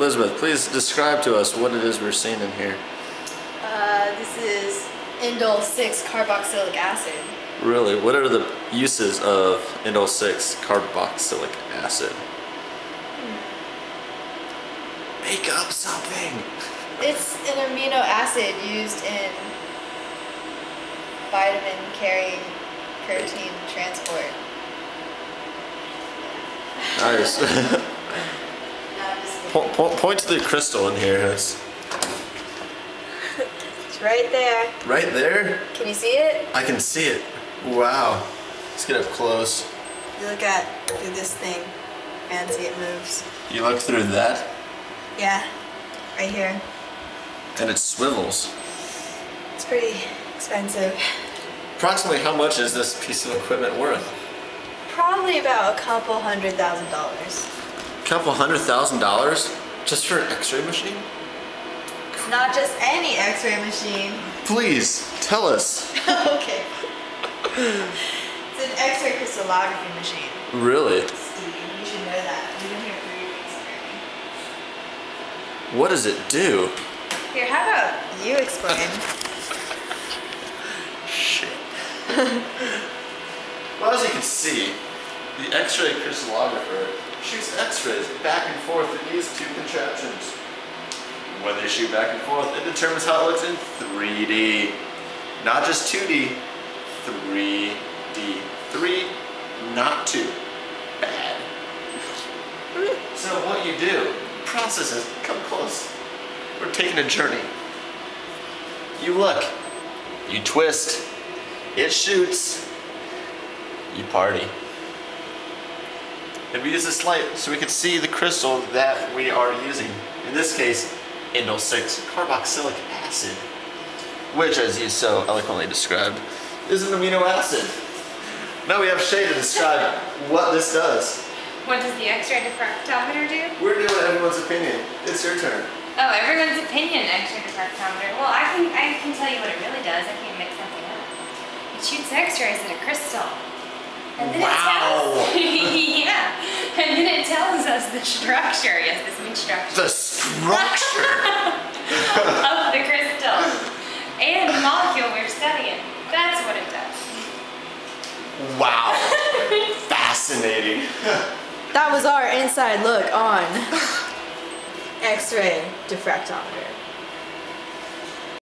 Elizabeth, please describe to us what it is we're seeing in here. Uh, this is indole 6 carboxylic acid. Really, what are the uses of indole 6 carboxylic acid? Make up something! It's an amino acid used in vitamin carrying protein transport. Nice. po po point to the crystal in here. It's It's right there. right there. Can you see it? I can see it. Wow. Let's get up close. You look at through this thing. Fancy it moves. You look through that, Yeah, right here. and it swivels. It's pretty expensive. Approximately how much is this piece of equipment worth? Probably about a couple hundred thousand dollars. A couple hundred thousand dollars just for an X-ray machine? Not just any X-ray machine. Please tell us. okay. It's an X-ray crystallography machine. Really? Steve, you should know that. You've been here three weeks already. What does it do? Here, how about you explain? Shit. well, as you can see, the X-ray crystallographer shoots X-rays back and forth in these two contraptions. When they shoot back and forth, it determines how it looks in 3D. Not just 2D, 3D. 3, not 2. Bad. So what you do, processes, come close. We're taking a journey. You look, you twist, it shoots, you party. And we use this light so we can see the crystal that we are using. In this case, indole 6 carboxylic acid, which, as you so eloquently described, is an amino acid. Now we have Shae to describe what this does. What does the X-ray diffractometer do? We're doing everyone's opinion. It's your turn. Oh, everyone's opinion X-ray diffractometer. Well, I can I can tell you what it really does. I can't make something up. It shoots X-rays at a crystal. And then Wow. it tells yeah. And then it tells us the structure. Yes, this means structure The structure. of the crystal and the molecule we're studying. That's what it does. wow. Fascinating. That was our inside look on X-ray diffractometer.